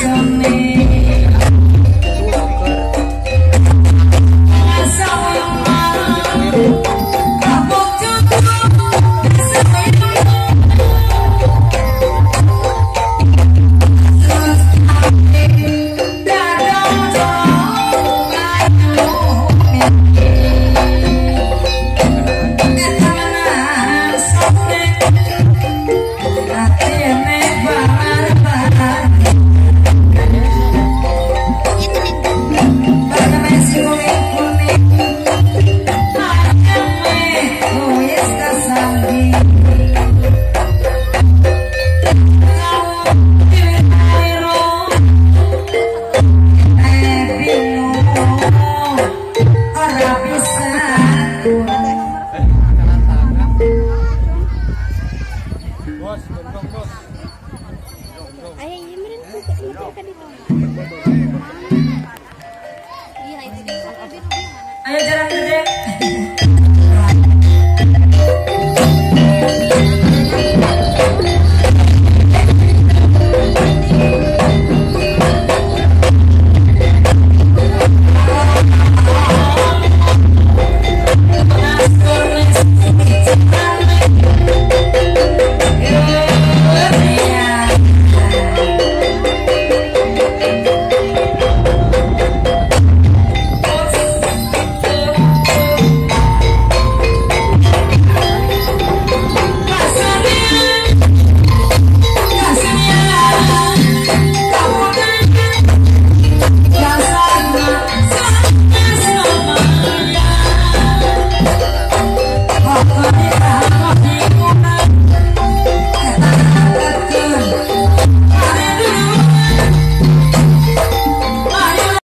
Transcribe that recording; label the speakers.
Speaker 1: to me.